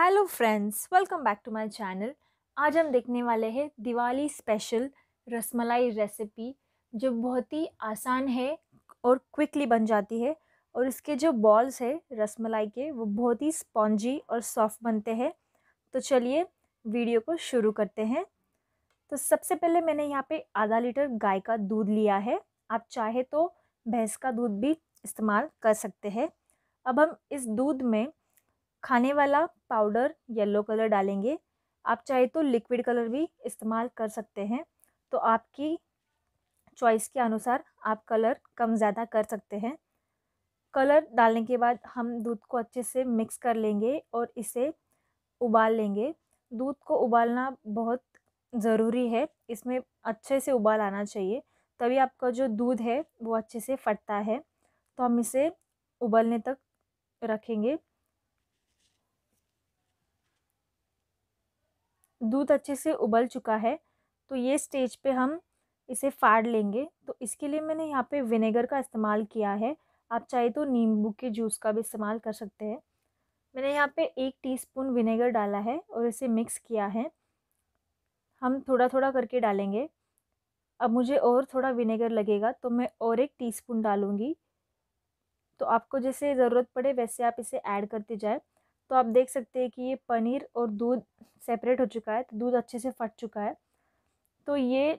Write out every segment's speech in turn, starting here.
Hello friends welcome back to my channel आज हम देखने वाले हैं दिवाली स्पेशल रसमलाई रेसिपी जो बहुत ही आसान है और क्विकली बन जाती है। और इसके जो बॉल्स है रसमलाई के, वो बहुत ही स्पॉन्जी और सॉफ्ट बनते हैं। तो चलिए वीडियो को शुरू करते हैं। तो सबसे पहले मैंने यहाँ पे आधा लीटर गाय का दूध लिया है। आप चाहे तो भैंस का दूध भी इस्तेमाल कर सकते हैं। अब हम इस दूध में खाने वाला पाउडर येलो कलर डालेंगे। आप चाहे तो लिक्विड कलर भी इस्तेमाल कर सकते हैं। तो आपकी चॉइस के अनुसार आप कलर कम ज़्यादा कर सकते हैं। कलर डालने के बाद हम दूध को अच्छे से मिक्स कर लेंगे और इसे उबाल लेंगे। दूध को उबालना बहुत ज़रूरी है। इसमें अच्छे से उबाल आना चाहिए। तभी आपका जो दूध है वो अच्छे से फटता है। तो हम इसे उबलने तक रखेंगे। दूध अच्छे से उबल चुका है तो ये स्टेज पे हम इसे फाड़ लेंगे। तो इसके लिए मैंने यहाँ पे विनेगर का इस्तेमाल किया है। आप चाहे तो नींबू के जूस का भी इस्तेमाल कर सकते हैं। मैंने यहाँ पे एक टीस्पून विनेगर डाला है और इसे मिक्स किया है। हम थोड़ा थोड़ा करके डालेंगे। अब मुझे और थोड़ा विनेगर लगेगा तो मैं और एक टीस्पून डालूँगी। तो आपको जैसे ज़रूरत पड़े, वैसे आप इसे ऐड करते जाए। तो आप देख सकते हैं कि ये पनीर और दूध सेपरेट हो चुका है तो दूध अच्छे से फट चुका है। तो ये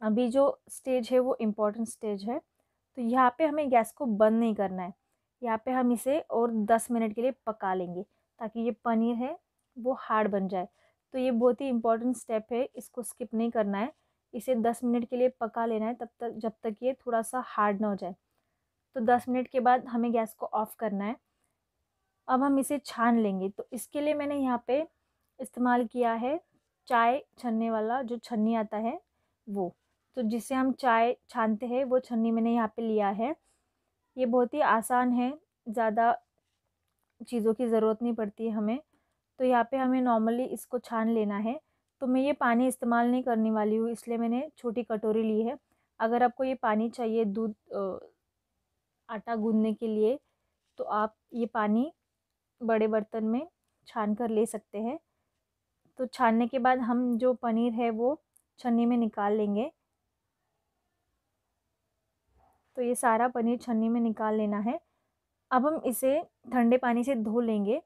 अभी जो स्टेज है, वो इम्पोर्टेंट स्टेज है। तो यहाँ पे हमें गैस को बंद नहीं करना है। यहाँ पे हम इसे और दस मिनट के लिए पका लेंगे, ताकि ये पनीर है, वो हार्ड बन जाए। तो ये बहुत ही इम्पोर्टेंट स्टेप है, इसको स्किप नहीं करना है। इसे दस मिनट के लिए पका लेना है, तब तक, जब तक ये थोड़ा सा हार्ड ना हो जाए। तो दस मिनट के बाद हमें गैस को ऑफ़ करना है। अब हम इसे छान लेंगे। तो इसके लिए मैंने यहाँ पे इस्तेमाल किया है चाय छन्ने वाला, जो छन्नी आता है, वो। तो जिससे हम चाय छानते हैं, वो छन्नी मैंने यहाँ पे लिया है। ये बहुत ही आसान है, ज़्यादा चीज़ों की ज़रूरत नहीं पड़ती हमें। तो यहाँ पे हमें नॉर्मली इसको छान लेना है। तो मैं ये पानी इस्तेमाल नहीं करने वाली हूँ, इसलिए मैंने छोटी कटोरी ली है। अगर आपको ये पानी चाहिए दूध आटा गूँधने के लिए तो आप ये पानी बड़े बर्तन में छान कर ले सकते हैं। तो छानने के बाद हम जो पनीर है वो छन्नी में निकाल लेंगे। तो ये सारा पनीर छन्नी में निकाल लेना है। अब हम इसे ठंडे पानी से धो लेंगे।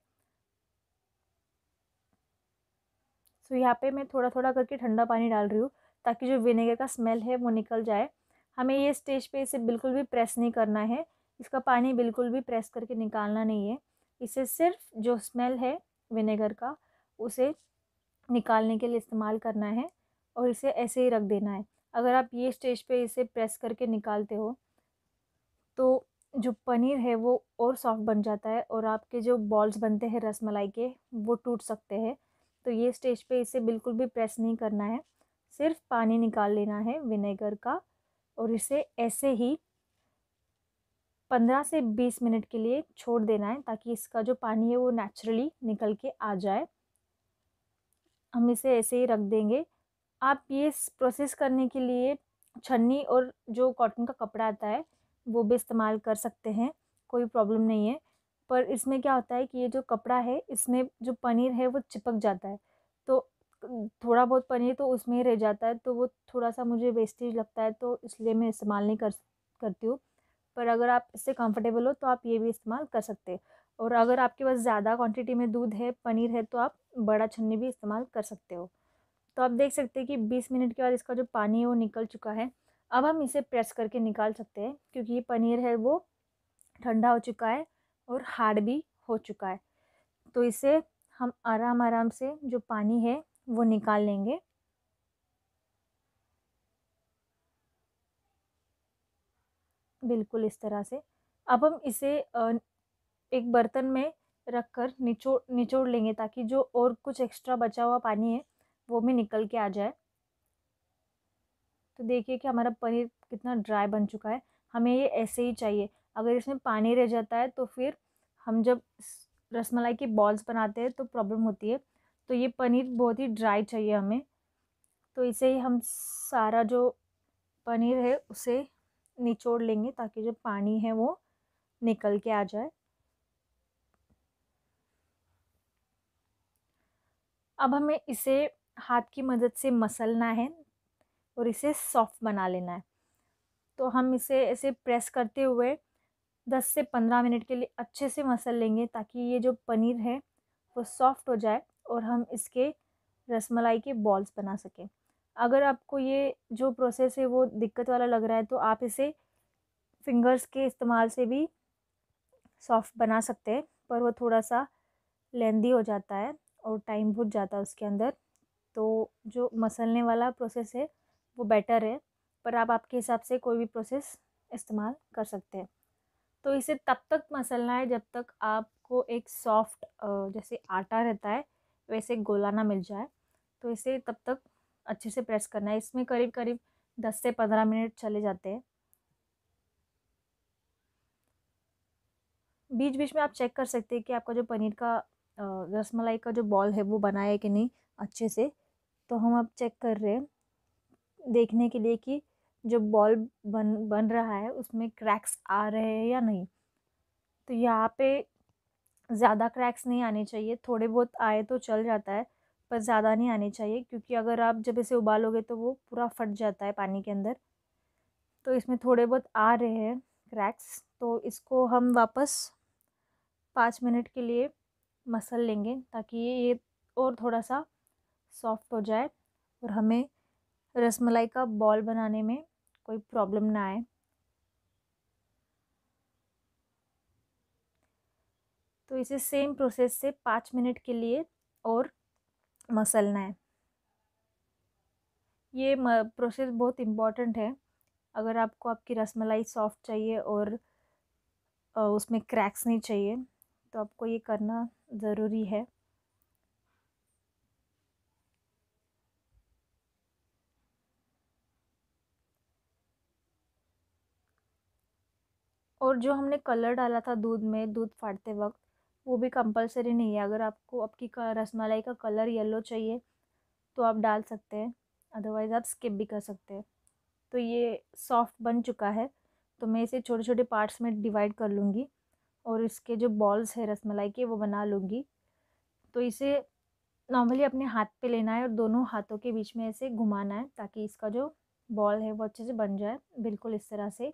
तो यहाँ पे मैं थोड़ा थोड़ा करके ठंडा पानी डाल रही हूँ ताकि जो विनेगर का स्मेल है वो निकल जाए। हमें ये स्टेज पे इसे बिल्कुल भी प्रेस नहीं करना है। इसका पानी बिल्कुल भी प्रेस करके निकालना नहीं है। इसे सिर्फ़ जो स्मेल है विनेगर का, उसे निकालने के लिए इस्तेमाल करना है और इसे ऐसे ही रख देना है। अगर आप ये स्टेज पे इसे प्रेस करके निकालते हो तो जो पनीर है वो और सॉफ्ट बन जाता है और आपके जो बॉल्स बनते हैं रसमलाई के, वो टूट सकते हैं। तो ये स्टेज पे इसे बिल्कुल भी प्रेस नहीं करना है। सिर्फ़ पानी निकाल लेना है विनेगर का और इसे ऐसे ही पंद्रह से बीस मिनट के लिए छोड़ देना है ताकि इसका जो पानी है वो नेचुरली निकल के आ जाए। हम इसे ऐसे ही रख देंगे। आप ये प्रोसेस करने के लिए छन्नी और जो कॉटन का कपड़ा आता है, वो भी इस्तेमाल कर सकते हैं, कोई प्रॉब्लम नहीं है। पर इसमें क्या होता है कि ये जो कपड़ा है, इसमें जो पनीर है वो चिपक जाता है। तो थोड़ा बहुत पनीर तो उसमें ही रह जाता है तो वो थोड़ा सा मुझे वेस्टेज लगता है तो इसलिए मैं इस्तेमाल नहीं कर, करती हूँ। पर अगर आप इससे कंफर्टेबल हो तो आप ये भी इस्तेमाल कर सकते और अगर आपके पास ज़्यादा क्वांटिटी में दूध है, पनीर है तो आप बड़ा छन्नी भी इस्तेमाल कर सकते हो। तो आप देख सकते हैं कि 20 मिनट के बाद इसका जो पानी है, वो निकल चुका है। अब हम इसे प्रेस करके निकाल सकते हैं, क्योंकि ये पनीर है, वो ठंडा हो चुका है और हार्ड भी हो चुका है। तो इसे हम आराम आराम से जो पानी है, वो निकाल लेंगे। बिल्कुल इस तरह से। अब हम इसे एक बर्तन में रख कर निचोड़ निचोड़ लेंगे ताकि जो और कुछ एक्स्ट्रा बचा हुआ पानी है, वो भी निकल के आ जाए। तो देखिए कि हमारा पनीर कितना ड्राई बन चुका है। हमें ये ऐसे ही चाहिए। अगर इसमें पानी रह जाता है तो फिर हम जब रसमलाई के बॉल्स बनाते हैं तो प्रॉब्लम होती है। तो ये पनीर बहुत ही ड्राई चाहिए हमें। तो इसे ही हम सारा जो पनीर है उसे निचोड़ लेंगे ताकि जो पानी है वो निकल के आ जाए। अब हमें इसे हाथ की मदद से मसलना है और इसे सॉफ्ट बना लेना है। तो हम इसे ऐसे प्रेस करते हुए 10 से 15 मिनट के लिए अच्छे से मसल लेंगे ताकि ये जो पनीर है वो सॉफ्ट हो जाए और हम इसके रसमलाई के बॉल्स बना सकें। अगर आपको ये जो प्रोसेस है, वो दिक्कत वाला लग रहा है तो आप इसे फिंगर्स के इस्तेमाल से भी सॉफ्ट बना सकते हैं, पर वो थोड़ा सा लेंदी हो जाता है और टाइम बहुत जाता है उसके अंदर। तो जो मसलने वाला प्रोसेस है, वो बेटर है, पर आप आपके हिसाब से कोई भी प्रोसेस इस्तेमाल कर सकते हैं। तो इसे तब तक मसलना है, जब तक आपको एक सॉफ्ट जैसे आटा रहता है, वैसे गोला ना मिल जाए। तो इसे तब तक अच्छे से प्रेस करना है। इसमें करीब करीब दस से पंद्रह मिनट चले जाते हैं। बीच बीच में आप चेक कर सकते हैं कि आपका जो पनीर का रसमलाई का जो बॉल है वो बना है कि नहीं अच्छे से। तो हम अब चेक कर रहे हैं देखने के लिए कि जो बॉल बन बन रहा है उसमें क्रैक्स आ रहे हैं या नहीं। तो यहाँ पे ज़्यादा क्रैक्स नहीं आने चाहिए। थोड़े बहुत आए तो चल जाता है। पर ज़्यादा नहीं आने चाहिए, क्योंकि अगर आप जब इसे उबालोगे तो वो पूरा फट जाता है पानी के अंदर। तो इसमें थोड़े बहुत आ रहे हैं क्रैक्स तो इसको हम वापस पाँच मिनट के लिए मसल लेंगे, ताकि ये और थोड़ा सा सॉफ्ट हो जाए और हमें रसमलाई का बॉल बनाने में कोई प्रॉब्लम ना आए। तो इसे सेम प्रोसेस से पाँच मिनट के लिए और मसलना है। ये प्रोसेस बहुत इंपॉर्टेंट है। अगर आपको आपकी रसमलाई सॉफ्ट चाहिए और उसमें क्रैक्स नहीं चाहिए तो आपको ये करना ज़रूरी है। और जो हमने कलर डाला था दूध में, दूध फाड़ते वक्त वो भी कंपलसरी नहीं है। अगर आपको, आपकी रसमलाई का कलर येलो चाहिए तो आप डाल सकते हैं। अदरवाइज़ आप स्किप भी कर सकते हैं। तो ये सॉफ्ट बन चुका है। तो मैं इसे छोटे छोटे पार्ट्स में डिवाइड कर लूँगी और इसके जो बॉल्स है रसमलाई के, वो बना लूँगी। तो इसे नॉर्मली अपने हाथ पे लेना है और दोनों हाथों के बीच में ऐसे घुमाना है ताकि इसका जो बॉल है वो अच्छे से बन जाए। बिल्कुल इस तरह से।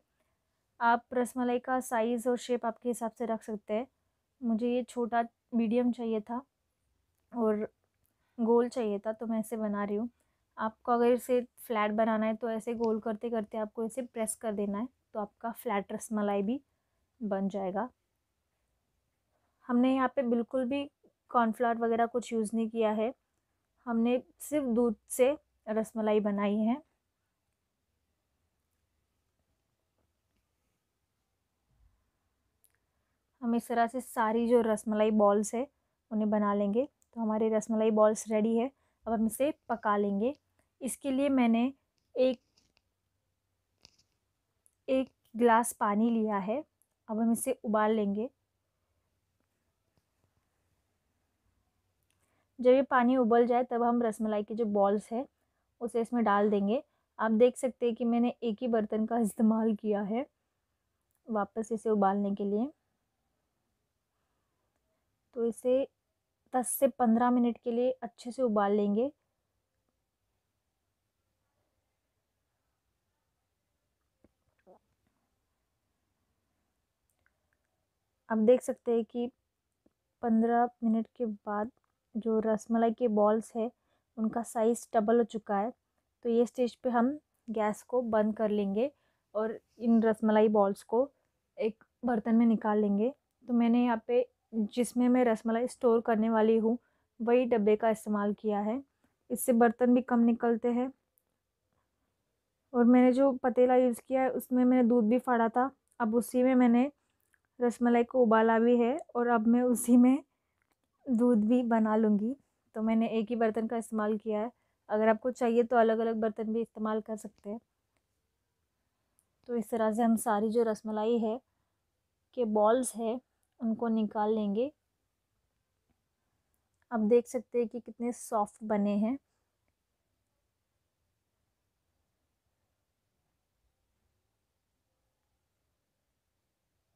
आप रसमलाई का साइज़ और शेप आपके हिसाब से रख सकते हैं। मुझे ये छोटा मीडियम चाहिए था और गोल चाहिए था तो मैं ऐसे बना रही हूँ। आपको अगर इसे फ्लैट बनाना है तो ऐसे गोल करते करते आपको इसे प्रेस कर देना है तो आपका फ्लैट रसमलाई भी बन जाएगा। हमने यहाँ पे बिल्कुल भी कॉर्नफ्लावर वगैरह कुछ यूज़ नहीं किया है। हमने सिर्फ़ दूध से रसमलाई बनाई है। हम इस तरह से सारी जो रसमलाई बॉल्स है, उन्हें बना लेंगे। तो हमारी रसमलाई बॉल्स रेडी है। अब हम इसे पका लेंगे। इसके लिए मैंने एक एक गिलास पानी लिया है। अब हम इसे उबाल लेंगे। जब ये पानी उबल जाए, तब हम रसमलाई के जो बॉल्स है, उसे इसमें डाल देंगे। आप देख सकते हैं कि मैंने एक ही बर्तन का इस्तेमाल किया है, वापस इसे उबालने के लिए। तो इसे दस से पंद्रह मिनट के लिए अच्छे से उबाल लेंगे। आप देख सकते हैं कि पंद्रह मिनट के बाद जो रसमलाई के बॉल्स है, उनका साइज़ डबल हो चुका है। तो ये स्टेज पे हम गैस को बंद कर लेंगे और इन रसमलाई बॉल्स को एक बर्तन में निकाल लेंगे। तो मैंने यहाँ पे जिसमें मैं रसमलाई स्टोर करने वाली हूँ, वही डब्बे का इस्तेमाल किया है। इससे बर्तन भी कम निकलते हैं। और मैंने जो पतीला यूज़ किया है, उसमें मैंने दूध भी फाड़ा था। अब उसी में मैंने रसमलाई को उबाला भी है और अब मैं उसी में दूध भी बना लूँगी। तो मैंने एक ही बर्तन का इस्तेमाल किया है। अगर आपको चाहिए तो अलग अलग बर्तन भी इस्तेमाल कर सकते हैं। तो इस तरह से हम सारी जो रसमलाई है, के बॉल्स है उनको निकाल लेंगे। अब देख सकते हैं कि कितने सॉफ्ट बने हैं।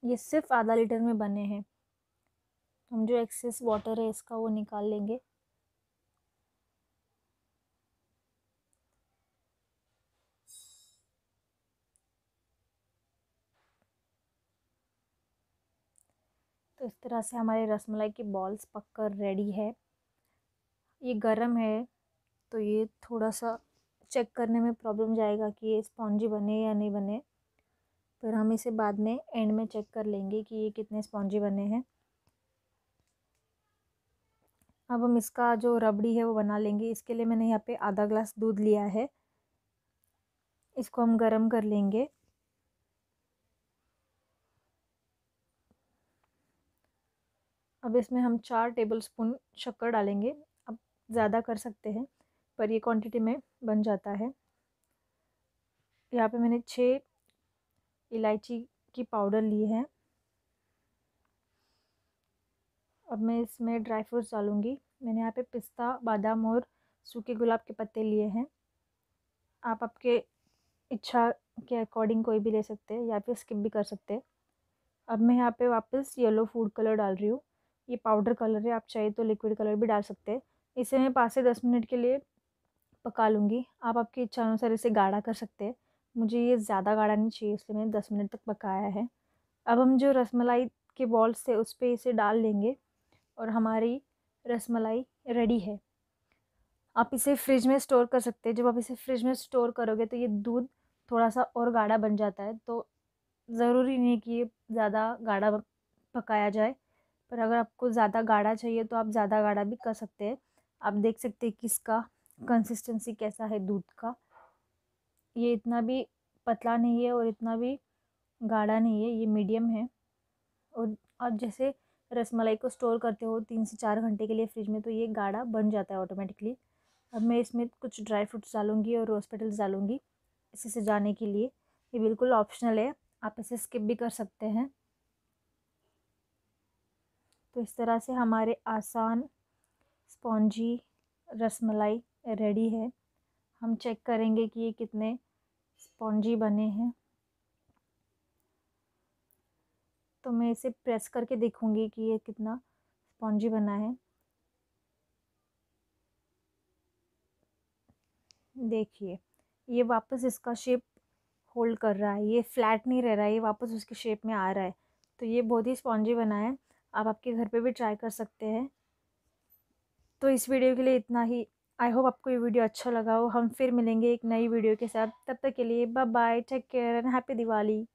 ये सिर्फ़ आधा लीटर में बने हैं। हम जो एक्सेस वाटर है इसका वो निकाल लेंगे। तो इस तरह से हमारे रसमलाई की बॉल्स पककर रेडी है। ये गर्म है तो ये थोड़ा सा चेक करने में प्रॉब्लम जाएगा कि ये स्पॉन्जी बने या नहीं बने। फिर हम इसे बाद में एंड में चेक कर लेंगे कि ये कितने स्पॉन्जी बने हैं। अब हम इसका जो रबड़ी है वो बना लेंगे। इसके लिए मैंने यहाँ पे आधा ग्लास दूध लिया है। इसको हम गरम कर लेंगे। अब इसमें हम चार टेबल स्पून शक्कर डालेंगे। अब ज़्यादा कर सकते हैं, पर ये क्वांटिटी में बन जाता है। यहाँ पे मैंने छः इलायची की पाउडर ली है। अब मैं इसमें ड्राई फ्रूट्स डालूँगी। मैंने यहाँ पे पिस्ता, बादाम और सूखे गुलाब के पत्ते लिए हैं। आप आपके इच्छा के अकॉर्डिंग कोई भी ले सकते हैं या फिर स्किप भी कर सकते हैं। अब मैं यहाँ पे वापस येलो फ़ूड कलर डाल रही हूँ। ये पाउडर कलर है, आप चाहे तो लिक्विड कलर भी डाल सकते हैं। इसे मैं पाँच से दस मिनट के लिए पका लूँगी। आप आपकी इच्छा अनुसार इसे गाढ़ा कर सकते हैं। मुझे ये ज़्यादा गाढ़ा नहीं चाहिए, इसलिए मैंने दस मिनट तक पकाया है। अब हम जो रसमलाई के बॉल्स थे उस पर इसे डाल लेंगे और हमारी रसमलाई रेडी है। आप इसे फ्रिज में स्टोर कर सकते हैं। जब आप इसे फ्रिज में स्टोर करोगे तो ये दूध थोड़ा सा और गाढ़ा बन जाता है। तो ज़रूरी नहीं कि ये ज़्यादा गाढ़ा पकाया जाए। पर अगर आपको ज़्यादा गाढ़ा चाहिए तो आप ज़्यादा गाढ़ा भी कर सकते हैं। आप देख सकते हैं कि इसका कंसिस्टेंसी कैसा है दूध का। ये इतना भी पतला नहीं है और इतना भी गाढ़ा नहीं है, ये मीडियम है। और आप जैसे रसमलाई को स्टोर करते हो तीन से चार घंटे के लिए फ्रिज में तो ये गाढ़ा बन जाता है ऑटोमेटिकली अब मैं इसमें कुछ ड्राई फ्रूट्स डालूँगी और रोज़ पेटल्स डालूँगी इसे सजाने के लिए। ये बिल्कुल ऑप्शनल है, आप इसे स्किप भी कर सकते हैं। तो इस तरह से हमारे आसान स्पॉन्जी रसमलाई रेडी है। हम चेक करेंगे कि ये कितने स्पॉन्जी बने हैं। तो मैं इसे प्रेस करके देखूँगी कि ये कितना स्पॉन्जी बना है। देखिए, ये वापस इसका शेप होल्ड कर रहा है। ये फ्लैट नहीं रह रहा है, ये वापस उसके शेप में आ रहा है। तो ये बहुत ही स्पॉन्जी बना है। आप आपके घर पे भी ट्राई कर सकते हैं। तो इस वीडियो के लिए इतना ही। आई होप आपको ये वीडियो अच्छा लगा हो। हम फिर मिलेंगे एक नई वीडियो के साथ। तब तक के लिए bye bye take care and happy Diwali